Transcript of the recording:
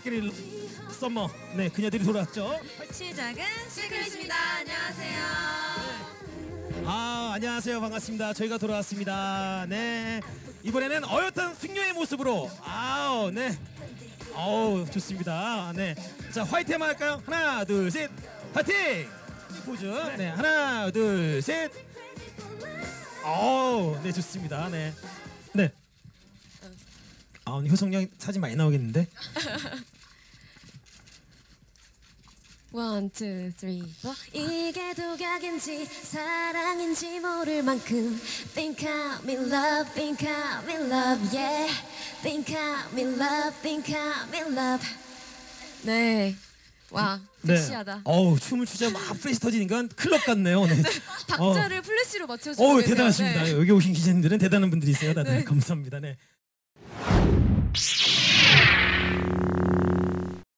시크릿 summer. 네, 그녀들이 돌아왔죠. 시작은 시크릿입니다. 안녕하세요. 아, 안녕하세요. 반갑습니다. 저희가 돌아왔습니다. 네. 이번에는 어엿한 숙녀의 모습으로. 아우, 네. 어우, 좋습니다. 네. 자, 화이팅 한번 할까요? 하나, 둘, 셋. 화이팅! 포즈. 네, 하나, 둘, 셋. 어우, 네, 좋습니다. 네. 네. 아, 오늘 효성양 사진 많이 나오겠는데? One, two, three, four. 이게 독약인지 사랑인지 모를 만큼 Think I'm in love, think I'm in love, yeah Think I'm in love, think I'm in love 네. 와, 섹시하다. 어우, 춤을 추자 막 플래시 터지니까 클럽 같네요. 네. 박자를 플래시로 맞춰주고 어우, 계세요. 대단하십니다. 네. 여기 오신 기자님들은 대단한 분들이세요. 다들 감사합니다. 네.